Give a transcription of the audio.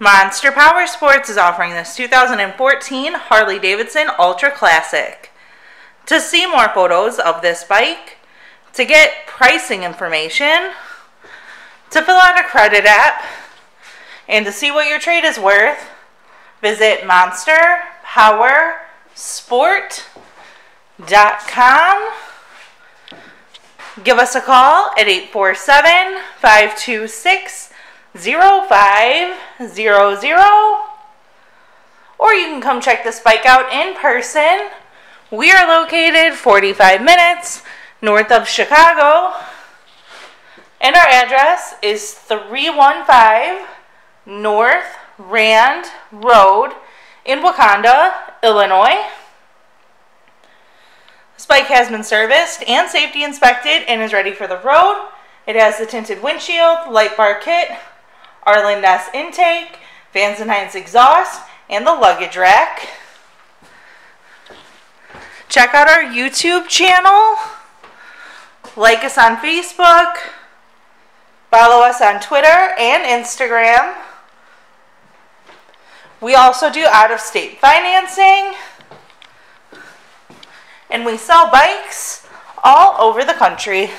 Monster Power Sports is offering this 2014 Harley Davidson Ultra Classic. To see more photos of this bike, to get pricing information, to fill out a credit app, and to see what your trade is worth, visit monsterpowersport.com. Give us a call at 847 526 0500 or you can come check this bike out in person. We are located 45 minutes north of Chicago and our address is 315 North Rand Road in Wauconda, Illinois. This bike has been serviced and safety inspected and is ready for the road. It has the tinted windshield, light bar kit, Arlen Ness intake, Vance and Hines exhaust, and the luggage rack. Check out our YouTube channel. Like us on Facebook. Follow us on Twitter and Instagram. We also do out of state financing. And we sell bikes all over the country.